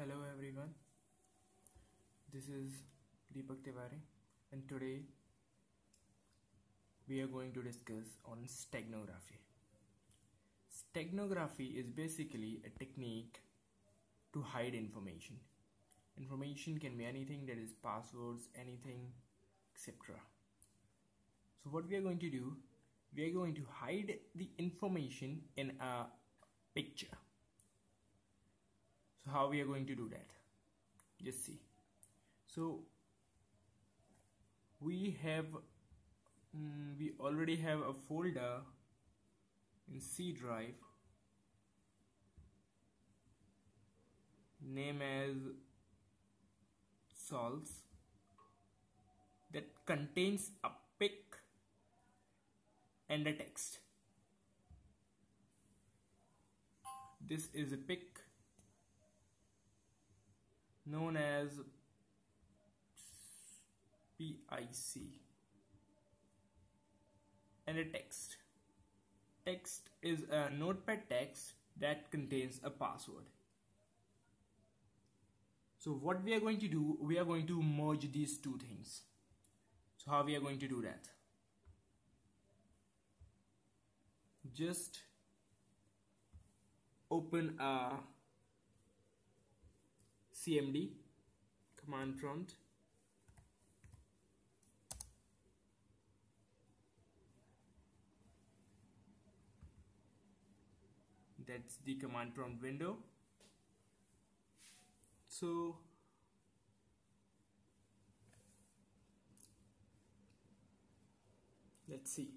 Hello everyone, this is Deepak Tiwari and today we are going to discuss on steganography. Steganography is basically a technique to hide information. Information can be anything that is passwords, anything, etc. So what we are going to do, we are going to hide the information in a picture so how we are going to do that? Just see. So we have mm, we already have a folder in C drive name as sols that contains a pic and a text. This is a pic known as PIC and a text. Text is a notepad text that contains a password. So what we are going to do, we are going to merge these two things. So how we are going to do that? Just open a cmd command prompt. That's the command prompt window. So let's see.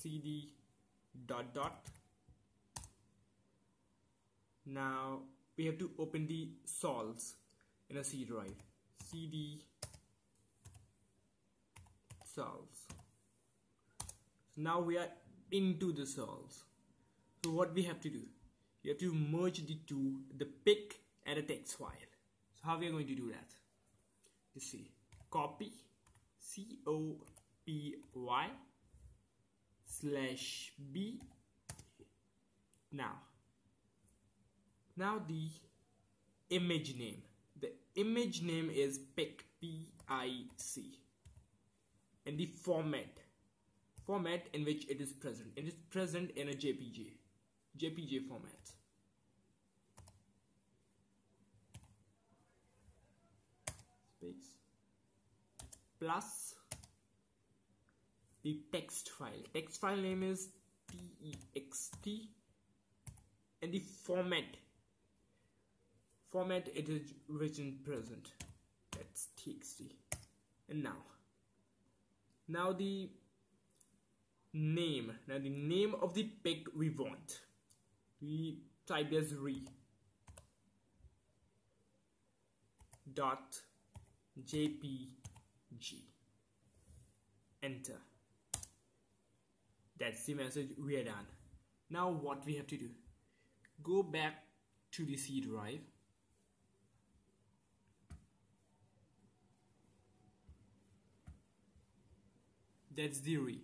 Cd dot dot. Now we have to open the sols in a C drive cd sols so now we are into the sols so what we have to do? You have to merge the two the pic and a text file. So how we are going to do that? You see copy c o p y slash b. Now. Now the image name. The image name is pic p-i-c and the format. Format in which it is present. It is present in a jpg jpg format. Space. Plus the text file. Text file name is text and the format. Format it is written present. That's txt and now. Now the name. Now the name of the pic we want. We type as re. Dot jpg enter that's the message we are done. Now what we have to do? Go back to the C drive. That's the re.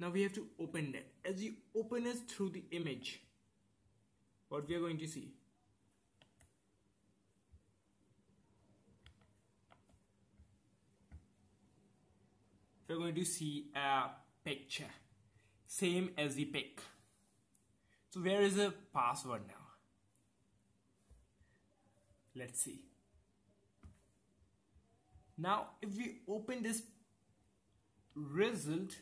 Now we have to open that. As you open it through the image what we are going to see? We're going to see a picture same as the pic. so where is the password now? Let's see. Now if we open this result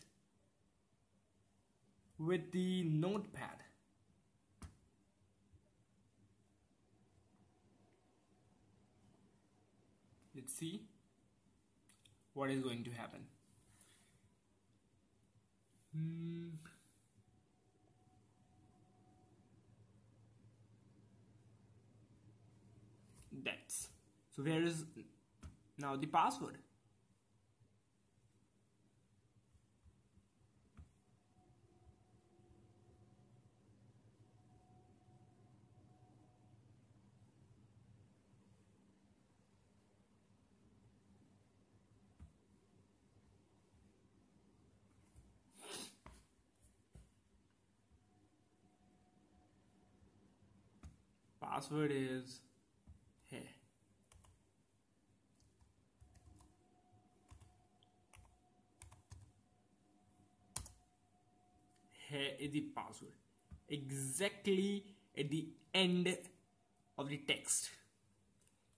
with the notepad let's see what is going to happen hmm. that's so where is now the password password is here here is the password. Exactly at the end of the text.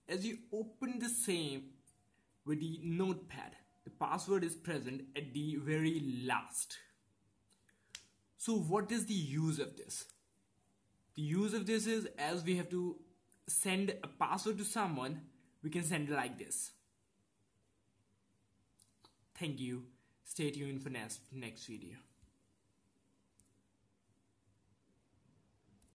As you open the same with the notepad the password is present at the very last. So what is the use of this the use of this is as we have to send a password to someone we can send it like this. Thank you. Stay tuned for next next video